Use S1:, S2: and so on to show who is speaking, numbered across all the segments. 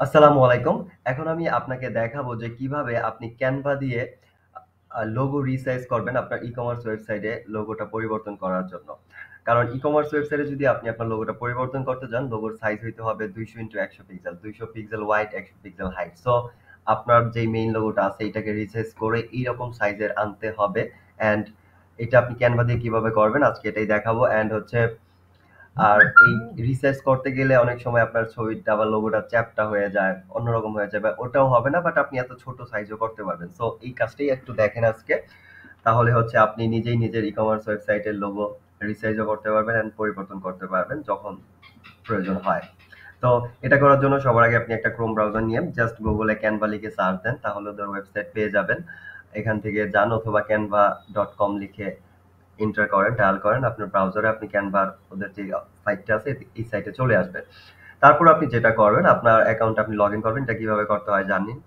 S1: আসসালামু আলাইকুম। এখন আমি আপনাকে দেখাবো যে কীভাবে আপনি ক্যানভা দিয়ে লোগো রিসাইজ করবেন আপনার ই-কমার্স ওয়েবসাইটে লোগোটা পরিবর্তন করার জন্য। কারণ ই-কমার্স ওয়েবসাইটে যদি আপনি আপনার লোগোটা পরিবর্তন করতে যান, লোগোর সাইজ হইতে হবে 200x100 pixel. 200 pixel wide, 100 pixel height. So আপনার যেই মেইন লোগোটা আছে এটাকে রিসাইজ করে এইরকম সাইজের আনতে হবে। অ্যান্ড এটা আপনি ক্যানভা দিয়ে কীভাবে করবেন আজকে এটাই দেখাবো। অ্যান্ড হচ্ছে আর এই রিসার্চ করতে গেলে অনেক সময় আপনার ছবিটা বা লোগোটা চ্যাপ্টা হয়ে যায়, অন্যরকম হয়ে যায় বা ওটাও হবে না বাট আপনি এত ছোট সাইজও করতে পারবেন। সো এই কাজটাই একটু দেখেন আজকে। তাহলে হচ্ছে আপনি নিজেই নিজের ই-কমার্স ওয়েবসাইটের লোগো রিসাইজও করতে পারবেন অ্যান্ড পরিবর্তন করতে পারবেন যখন প্রয়োজন হয়। তো এটা করার জন্য সবার আগে আপনি একটা ক্রোম ব্রাউজার নিয়ে জাস্ট গুগলে ক্যানভা লিখে সার্চ দেন তাহলে ওদের ওয়েবসাইট পেয়ে যাবেন। এখান থেকে যান অথবা ক্যানভা ডট কম লিখে এন্টার করেন, ডায়াল করেন। আপনার ব্রাউজারে আপনি Canva ওদের যে সাইটটা আছে এই সাইটে চলে আসবে। তারপর আপনি যেটা করবেন আপনার অ্যাকাউন্ট আপনি লগইন করবেন। এটা কীভাবে করতে হয় জানেন।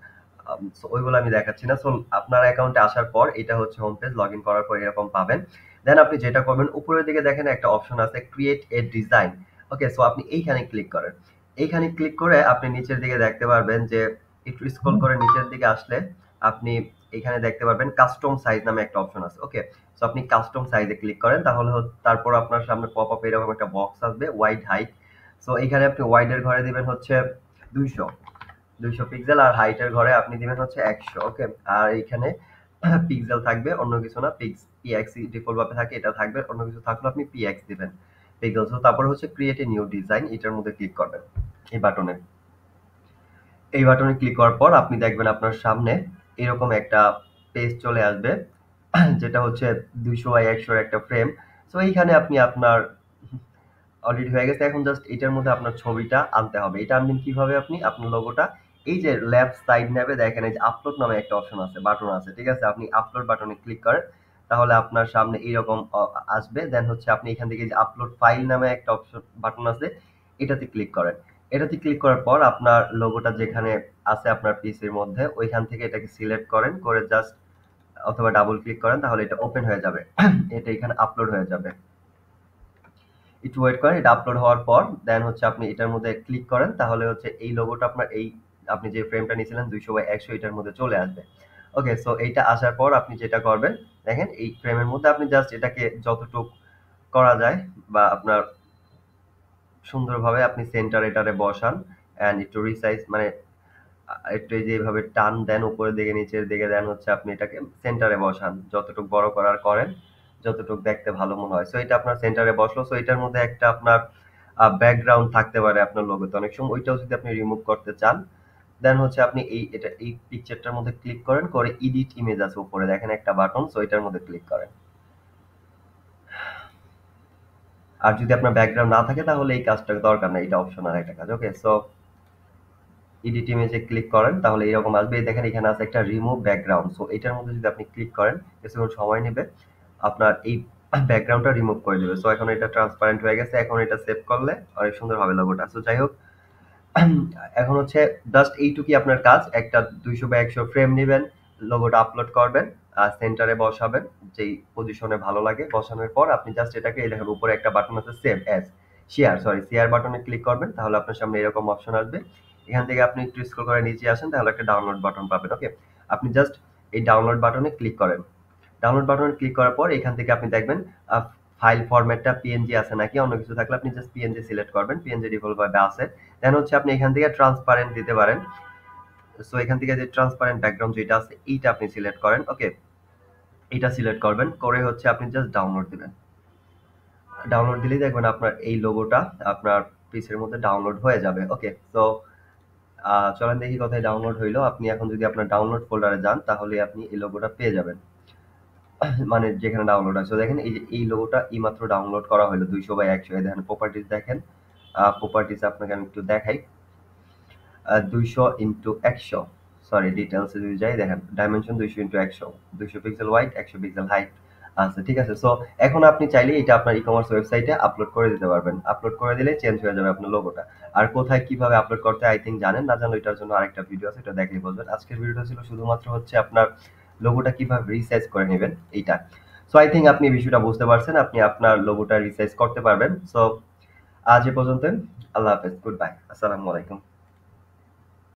S1: ওইগুলো আমি দেখাচ্ছি না। সো আপনার অ্যাকাউন্টে আসার পর এটা হচ্ছে হোম পেজ। লগইন করার পর এরকম পাবেন। দেন আপনি যেটা করবেন উপরের দিকে দেখেন একটা অপশন আছে create a design. Okay so আপনি এইখানে ক্লিক করেন। এইখানে ক্লিক করে আপনি নিচের দিকে দেখতে পারবেন যে একটু স্ক্রল করে নিচের দিকে আসলে আপনি এখানে দেখতে পারবেন কাস্টম সাইজ নামে একটা অপশন আছে। ওকে সো আপনি কাস্টম সাইজে ক্লিক করেন, তাহলে তারপর আপনার সামনে পপ আপ এরকম একটা বক্স আসবে ওয়াইড হাইট। সো এখানে আপনি ওয়াইড এর ঘরে দিবেন হচ্ছে 200 200 পিক্সেল আর হাইট এর ঘরে আপনি দিবেন হচ্ছে 100 ওকে আর এইখানে পিক্সেল থাকবে, অন্য কিছু না পিক্স পিএক্স ডিফল্ট ভাবে থাকে, এটা থাকবে, অন্য কিছু থাকলে আপনি পিএক্স দিবেন পিক্সেল সো তারপর হচ্ছে ক্রিয়েট এ নিউ ডিজাইন এটার মধ্যে ক্লিক করবেন, এই বাটনে এই বাটনে ক্লিক করার পর আপনি দেখবেন আপনার সামনে এরকম একটা পেজ চলে আসবে, যেটা হচ্ছে 200 বাই একশোর একটা ফ্রেম সো এইখানে আপনি আপনার অলরেডি হয়ে গেছে। এখন জাস্ট এটার মধ্যে আপনার ছবিটা আনতে হবে। এটা আনবেন কীভাবে আপনি? আপনার লোগোটা এই যে লেফট সাইড নেবে দেখেন, এই যে আপলোড নামে একটা অপশন আছে বাটন আছে, ঠিক আছে? আপনি আপলোড বাটনে ক্লিক করেন, তাহলে আপনার সামনে এইরকম আসবে। দেন হচ্ছে আপনি এখান থেকে যে আপলোড ফাইল নামে একটা অপশন বাটন আছে, এটাতে ক্লিক করেন। এটাতে ক্লিক করার পর আপনার লোগোটা যেখানে আছে আপনার পিসির মধ্যে ওইখান থেকে এটাকে সিলেক্ট করেন করে জাস্ট অথবা ডাবল ক্লিক করেন তাহলে এটা ওপেন হয়ে যাবে। এটা এখানে আপলোড হয়ে যাবে। একটু ওয়েট করেন এটা আপলোড হওয়ার পর দেন হচ্ছে আপনি এটার মধ্যে ক্লিক করেন তাহলে হচ্ছে এই লোগোটা আপনার এই আপনি যে ফ্রেমটা নিয়েছিলেন দুইশো বাই একশো এটার মধ্যে চলে আসবে। ওকে সো এইটা আসার পর আপনি যেটা করবেন দেখেন এই ফ্রেমের মধ্যে আপনি জাস্ট এটাকে যতটুক করা যায় বা আপনার সুন্দরভাবে আপনি সেন্টার এটারে বসান অ্যান্ড একটু রিসাইজ মানে একটু এই যে এইভাবে টান দেন উপরের দিকে, নিচের দিকে দেন হচ্ছে আপনি এটাকে সেন্টারে বসান। যতটুকু বড় করার করেন, যতটুকু দেখতে ভালো মনে হয়। সো এটা আপনার সেন্টারে বসল। সো এটার মধ্যে একটা আপনার ব্যাকগ্রাউন্ড থাকতে পারে আপনার লোগোতে অনেক সময় ওইটাও যদি আপনি রিমুভ করতে চান দেন হচ্ছে আপনি এই, এটা, এই পিকচারটার মধ্যে ক্লিক করেন, করে এডিট ইমেজ আছে উপরে। দেখেন একটা বাটন সো এটার মধ্যে ক্লিক করেন। আর যদি আপনার ব্যাকগ্রাউন্ড না থাকে, তাহলে এই কাজটা দরকার নেই, এটা অপশনাল একটা কাজ ওকে সো এডিট ইমেজে ক্লিক করেন, তাহলে এরকম আসবে। দেখেন, এখানে আছে একটা রিমুভ ব্যাকগ্রাউন্ড সো এটার মধ্যে যদি আপনি ক্লিক করেন কিছুক্ষণ সময় নেবে, আপনার এই ব্যাকগ্রাউন্ডটা রিমুভ করে দেবে। সো এখন এটা ট্রান্সপারেন্ট হয়ে গেছে, এখন এটা সেভ করলে অনেক সুন্দর হবে লোগোটা সো যাই হোক, এখন হচ্ছে জাস্ট এইটুকুই আপনার কাজ, একটা দুইশো বা একশো ফ্রেম নেবেন লোগোটা আপলোড করবেন সেন্টারে বসাবেন, যেই পজিশনে ভালো লাগে। বসানোর পর আপনি জাস্ট এটাকে এই উপরে একটা বাটন আছে save as share sorry share বাটনে ক্লিক করবেন, তাহলে আপনার সামনে এরকম অপশন আসবে। এখান থেকে আপনি একটু স্ক্রল করে নিচে আসেন, তাহলে একটা ডাউনলোড বাটন পাবেন ওকে আপনি জাস্ট এই ডাউনলোড বাটনে ক্লিক করেন। ডাউনলোড বাটনে ক্লিক করার পর এখান থেকে আপনি দেখবেন ফাইল ফরম্যাটটা পিএনজি আছে নাকি, অন্য কিছু থাকলে আপনি জাস্ট পিএনজি সিলেক্ট করবেন পিএনজি ডিফল্ট ভাবে আছে। দেন হচ্ছে আপনি এখান থেকে ট্রান্সপারেন্ট দিতে পারেন। সো এখান থেকে যে ট্রান্সপারেন্ট ব্যাকগ্রাউন্ড যেটা আছে, এইটা আপনি সিলেক্ট করেন ওকে এটা সিলেক্ট করবেন, করে হচ্ছে আপনি জাস্ট ডাউনলোড দিবেন। ডাউনলোড দিলেই দেখবেন আপনার এই লোগোটা আপনার পিসের মধ্যে ডাউনলোড হয়ে যাবে ওকে তো চলেন দেখি কোথায় ডাউনলোড হইল। আপনি এখন যদি আপনার ডাউনলোড ফোল্ডারে যান, তাহলে আপনি এই লোগোটা পেয়ে যাবেন। মানে যেখানে ডাউনলোড আছে। দেখেন, এই যে, এই লোগোটা এইমাত্র ডাউনলোড করা হলো দুইশো বাই একশো। দেখেন প্রপার্টিস দেখেন। প্রপার্টিস আপনাকে আমি একটু দেখাই। দুইশো ইন্টু একশো। সরি ডিটেলসে যদি যাই, দেখেন ডাইমেনশন দুইশো ইন্টু একশো। দুইশো পিক্সেল ওয়াইড একশো পিক্সেল হাইট আচ্ছা ঠিক আছে সো এখন আপনি চাইলে এটা আপনার ই কমার্স ওয়েবসাইটে আপলোড করে দিতে পারবেন। আপলোড করে দিলে চেঞ্জ হয়ে যাবে আপনার লোগোটা আর কোথায় কীভাবে আপলোড করতে আই থিঙ্ক জানেন না জানলে এটার জন্য আরেকটা ভিডিও আছে, এটা দেখলেই বলবেন আজকের ভিডিওটা ছিল শুধুমাত্র হচ্ছে আপনার লোগোটা কীভাবে রিসাইজ করে নেবেন, এইটা। সো আই থিঙ্ক আপনি বিষয়টা বুঝতে পারছেন, আপনি আপনার লোগোটা রিসাইজ করতে পারবেন। সো আজ এ পর্যন্ত আল্লাহ হাফেজ গুড বাই আসসালামু আলাইকুম।